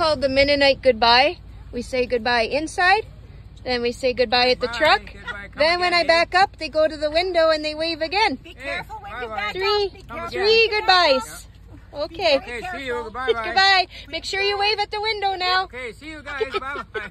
called the Mennonite goodbye. We say goodbye inside, then we say goodbye at the Goodbye, truck. goodbye, Then when I back up, they go to the window and they wave again. Be careful when you bye. back Three, up. Again. three Be goodbyes. Okay. Okay, see you. Goodbye. Goodbye. Make sure you wave at the window now. Okay, see you guys. Bye bye.